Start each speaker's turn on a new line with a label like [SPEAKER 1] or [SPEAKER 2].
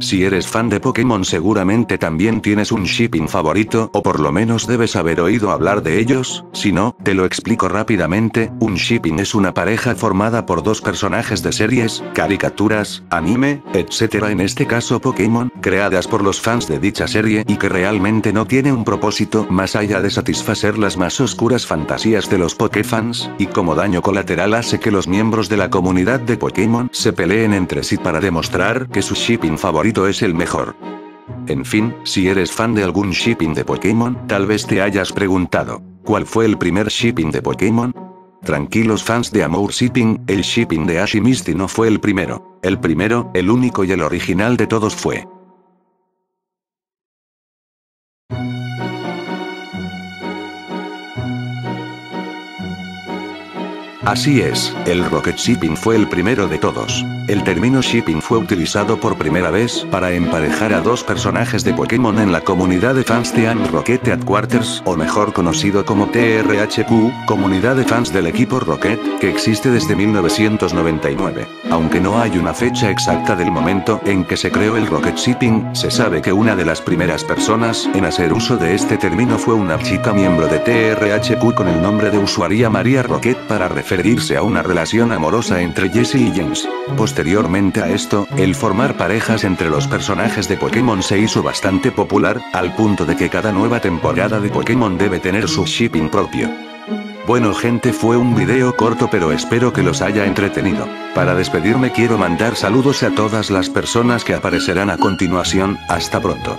[SPEAKER 1] Si eres fan de Pokémon seguramente también tienes un shipping favorito o por lo menos debes haber oído hablar de ellos, si no, te lo explico rápidamente, un shipping es una pareja formada por dos personajes de series, caricaturas, anime, etc. En este caso Pokémon, creadas por los fans de dicha serie y que realmente no tiene un propósito más allá de satisfacer las más oscuras fantasías de los Pokéfans, y como daño colateral hace que los miembros de la comunidad de Pokémon se peleen entre sí para demostrar que su shipping favorito es el mejor. En fin, si eres fan de algún shipping de Pokémon, tal vez te hayas preguntado, ¿cuál fue el primer shipping de Pokémon? Tranquilos fans de Amour Shipping, el shipping de Ash y Misty no fue el primero. El primero, el único y el original de todos fue Así es, el Rocket Shipping fue el primero de todos. El término shipping fue utilizado por primera vez para emparejar a dos personajes de Pokémon en la comunidad de fans de Team Rocket Headquarters, o mejor conocido como TRHQ, comunidad de fans del equipo Rocket, que existe desde 1999. Aunque no hay una fecha exacta del momento en que se creó el Rocket Shipping, se sabe que una de las primeras personas en hacer uso de este término fue una chica miembro de TRHQ con el nombre de usuaria María Rocket para referirse referirse a una relación amorosa entre Jesse y James. Posteriormente a esto, el formar parejas entre los personajes de Pokémon se hizo bastante popular, al punto de que cada nueva temporada de Pokémon debe tener su shipping propio. Bueno gente fue un video corto pero espero que los haya entretenido. Para despedirme quiero mandar saludos a todas las personas que aparecerán a continuación, hasta pronto.